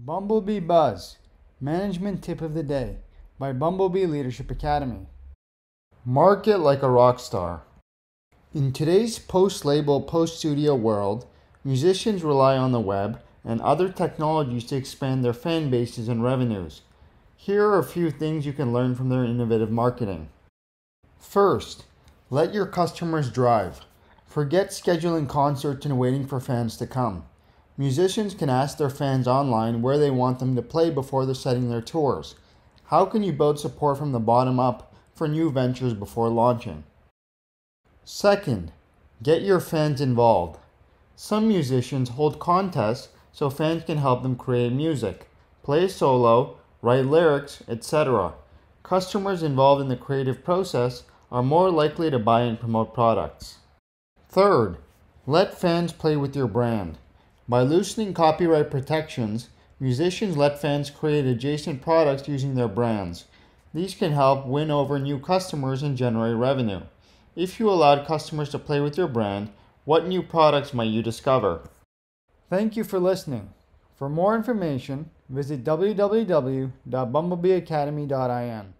Bumblebee Buzz Management Tip of the Day by Bumblebee Leadership Academy. Market like a rock star. In today's post label, post studio world, musicians rely on the web and other technologies to expand their fan bases and revenues. Here are a few things you can learn from their innovative marketing. First, let your customers drive. Forget scheduling concerts and waiting for fans to come. Musicians can ask their fans online where they want them to play before they're setting their tours. How can you build support from the bottom up for new ventures before launching? Second, get your fans involved. Some musicians hold contests so fans can help them create music, play solo, write lyrics, etc. Customers involved in the creative process are more likely to buy and promote products. Third, let fans play with your brand. By loosening copyright protections, musicians let fans create adjacent products using their brands. These can help win over new customers and generate revenue. If you allowed customers to play with your brand, what new products might you discover? Thank you for listening. For more information, visit www.bumblebeeacademy.in.